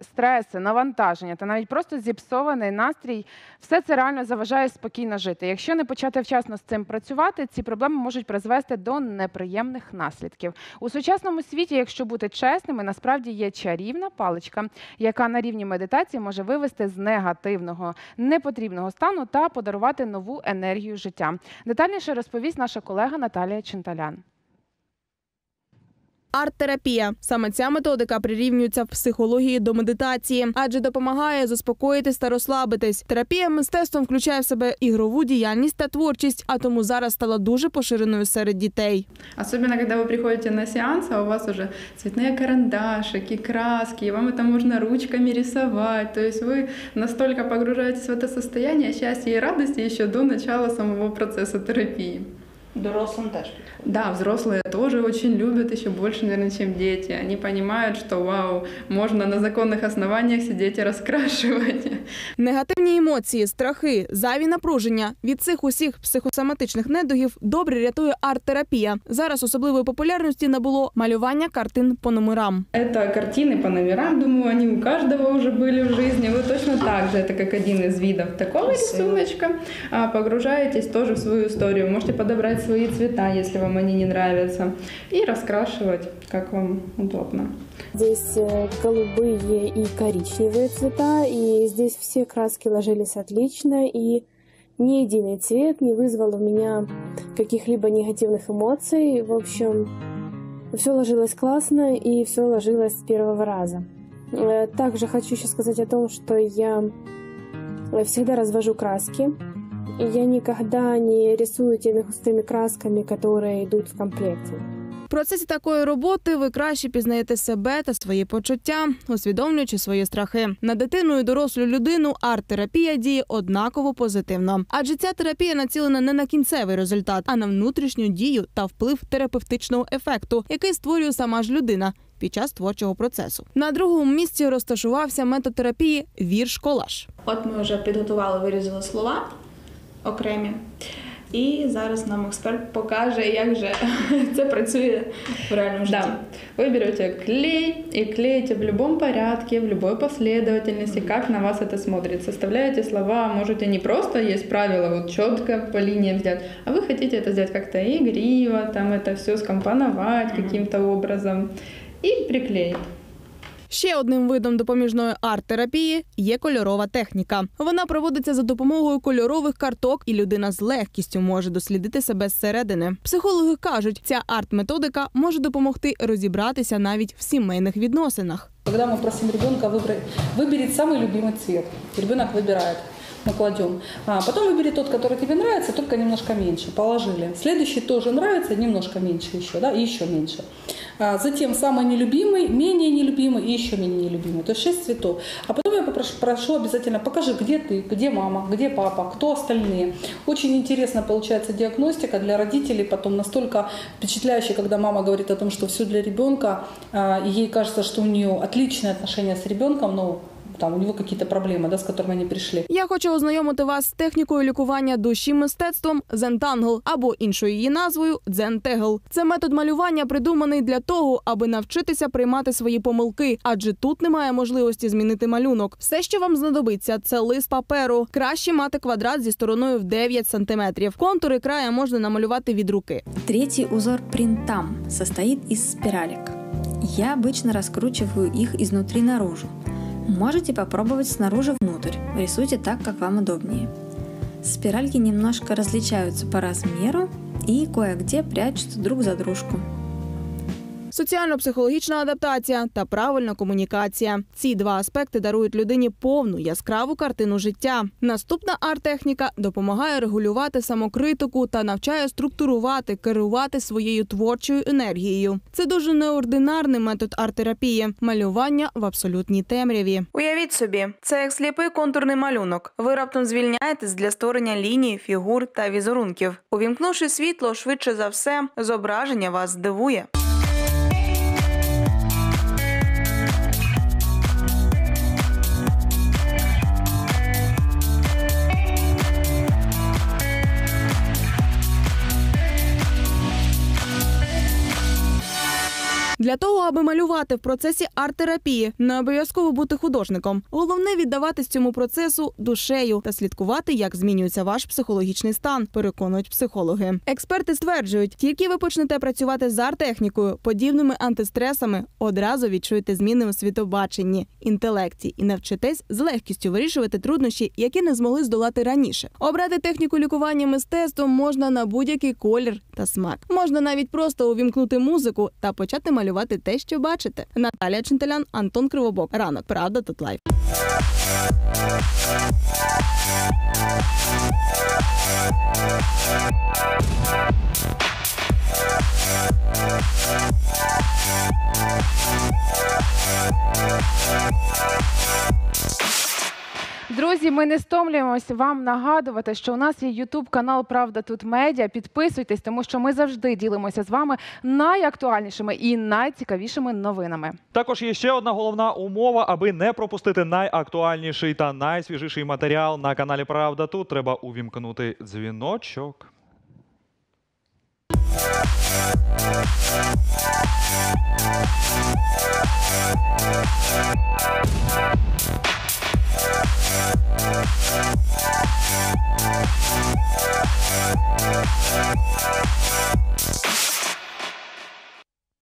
стреси, навантаження та навіть просто зіпсований настрій, все це реально заважає спокійно жити. Якщо не почати вчасно з цим працювати, ці проблеми можуть призвести до неприємних наслідків. У сучасному світі, якщо бути чесними, насправді є чарівна паличка, яка на рівні медитації може вивести з негативного, непотрібного стану та подарувати нову енергію життя. Детальніше розповість наша колега Наталія Чинталян. Арт-терапія саме ця методика прирівнюється в психології до медитації, адже допомагає заспокоїтись та розслабитись. Терапія мистецтвом включає в себе ігрову діяльність та творчість, а тому зараз стала дуже поширеною серед дітей. Особенно, когда вы приходите на сеанс, а у вас уже цветные карандашики, краски, и вам это можно ручками рисовать. То есть вы настолько погружаетесь в это состояние счастья и радости еще до начала самого процесса терапии. Дорослим теж. Да, взрослые тоже очень любят еще больше, наверное, чем дети. Они понимают, что вау, можно на законных основаниях сидеть и раскрашивать. Негативні емоції, страхи, зайві напруження від цих усіх психосоматичних недугів добре рятує арт-терапія. Зараз особливої популярності набуло малювання картин по номерам. Это картины по номерам, думаю, они у каждого уже были в жизни. Вы точно так же, это как один из видов такого рисуночка, а, погружаетесь тоже в свою историю. Можете подобрать свои цвета, если вам они не нравятся, и раскрашивать, как вам удобно. Здесь э, голубые и коричневые цвета, и здесь все краски ложились отлично, и ни единый цвет не вызвал у меня каких-либо негативных эмоций. В общем, все ложилось классно, и все ложилось с первого раза. Э, Также хочу еще сказать о том, что я э, всегда развожу краски, и я никогда не рисую теми густыми красками, которые идут в комплекте. В процесі такої роботи ви краще пізнаєте себе та свої почуття, усвідомлюючи свої страхи. На дитину і дорослу людину арт-терапія діє однаково позитивно, адже ця терапія націлена не на кінцевий результат, а на внутрішню дію та вплив терапевтичного ефекту, який створює сама ж людина. Під час творчого процесу на другому місці розташувався метод терапії вірш-колаж. От ми вже підготували, вирізали слова окремі. І зараз нам експерт покаже, як же це працює в реальному житті. Да, вы берете клей и клеите в любом порядке, в любой последовательности, как на вас это смотрит. Составляете слова, можете не просто есть правило вот четко по линиям сделать, а вы хотите это сделать как-то игриво, там это все скомпоновать каким-то образом и приклеить. Ще одним видом допоміжної арт-терапії є кольорова техніка. Вона проводиться за допомогою кольорових карток, і людина з легкістю може дослідити себе зсередини. Психологи кажуть, ця арт-методика може допомогти розібратися навіть в сімейних відносинах. Когда мы просим ребенка выбрать, выберет самый любимый цвет, и ребенок выбирает, Мы кладем. А потом выбери тот, который тебе нравится, только немножко меньше, положили. Следующий тоже нравится, немножко меньше еще, да, и еще меньше. А затем самый нелюбимый, менее нелюбимый и еще менее нелюбимый. То есть 6 цветов. А потом я попрошу, прошу обязательно, покажи, где ты, где мама, где папа, кто остальные. Очень интересно получается диагностика для родителей, потом настолько впечатляюще, когда мама говорит о том, что все для ребенка, а, и ей кажется, что у нее отличные отношения с ребенком, но там у него какие-то проблемы, да, с которыми они пришли. Я хочу ознайомити вас з технікою лікування душі мистецтвом зентангл або іншою її назвою дзентегл. Це метод малювання, придуманий для того, аби навчитися приймати свої помилки, адже тут немає можливості змінити малюнок. Все, що вам знадобиться, це лист паперу. Краще мати квадрат зі стороною в 9 сантиметрів. Контури края можна намалювати від руки. Третий узор принтам состоит из спиралек. Я обычно раскручиваю их изнутри наружу. Можете попробовать снаружи внутрь. Рисуйте так, как вам удобнее. Спиральки немножко различаются по размеру и кое-где прячутся друг за дружку. Соціально-психологічна адаптація та правильна комунікація. Ці два аспекти дарують людині повну яскраву картину життя. Наступна арт-техніка допомагає регулювати самокритику та навчає структурувати, керувати своєю творчою енергією. Це дуже неординарний метод арт-терапії – малювання в абсолютній темряві. Уявіть собі, це як сліпий контурний малюнок. Ви раптом звільняєтесь для створення ліній, фігур та візерунків. Увімкнувши світло, швидше за все, зображення вас здивує. Для того, аби малювати в процесі арт-терапії, не обов'язково бути художником. Головне віддаватись цьому процесу душею та слідкувати, як змінюється ваш психологічний стан, переконують психологи. Експерти стверджують, тільки ви почнете працювати з арт-технікою, подібними антистресами, одразу відчуєте зміни у світобаченні, інтелекті і навчитесь з легкістю вирішувати труднощі, які не змогли здолати раніше. Обрати техніку лікування мистецтвом можна на будь-який колір та смак. Можна навіть просто увімкнути музику та почати малювати те, що бачите. Наталія Чентелян, Антон Кривобок. Ранок. Правда Тут Live. Друзі, ми не стомлюємося вам нагадувати, що у нас є Ютуб канал Правда тут медіа. Підписуйтесь, тому що ми завжди ділимося з вами найактуальнішими і найцікавішими новинами. Також є ще одна головна умова, аби не пропустити найактуальніший та найсвіжіший матеріал на каналі Правда. Тут треба увімкнути дзвіночок.